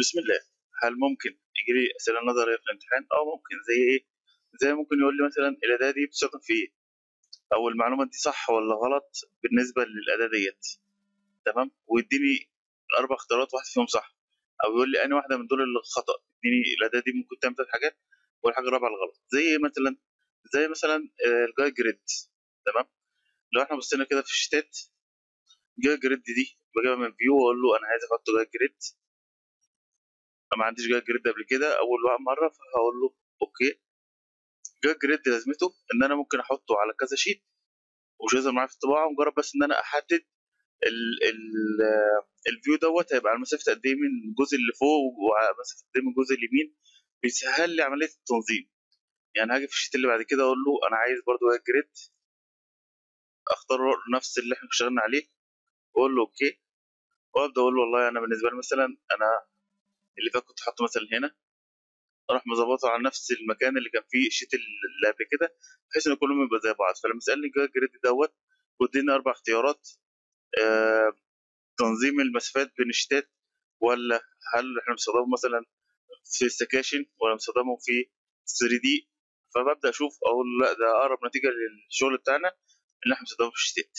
بسم الله. هل ممكن يجي لي أسئلة نظرية في الامتحان؟ آه ممكن زي إيه؟ زي ممكن يقول لي مثلا الأداة دي بتستخدم في إيه؟ أو المعلومة دي صح ولا غلط بالنسبة للأداة ديت. تمام؟ ويديني أربع اختيارات واحد فيهم صح. أو يقول لي أنهي واحدة من دول اللي خطا اديني الأداة دي ممكن تعمل ثلاث حاجات والحاجة الرابعة الغلط. زي إيه مثلا؟ زي مثلا آه، الجاي جريد. تمام؟ لو إحنا بصينا كده في الشتات guide grid دي بجيبها من view وأقول له أنا عايز أحط guide grid. ما عنديش guide grid قبل كده أول مرة فهقول له okay. guide grid لازمته إن أنا ممكن أحطه على كذا sheet ومش هيظهر معايا في الطباعة مجرد بس إن أنا أحدد ال ال ال view دوت هيبقى على مسافة قد إيه من الجزء اللي فوق وعلى مسافة قد إيه من الجزء اليمين. بيسهل لي عملية التنظيم. يعني هاجي في ال sheet اللي بعد كده أقول له أنا عايز برضو guide grid أختار نفس اللي إحنا اشتغلنا عليه. واقول له okay. وأبدأ أقول له والله أنا بالنسبة لي مثلا أنا اللي فات كنت حاطه مثلا هنا أروح مظبطه على نفس المكان اللي كان فيه ال sheet اللي قبل كده بحيث إن كلهم يبقى زي بعض. فلما سألني ال guide grid دوت واديني أربع اختيارات آه تنظيم المسافات بين ال sheet ات ولا هل إحنا بنستخدمه مثلا في ال sections ولا بنستخدمه في 3 دي؟ فببدأ أشوف أقول لا ده أقرب نتيجة للشغل بتاعنا إن إحنا بنستخدمه في الشتات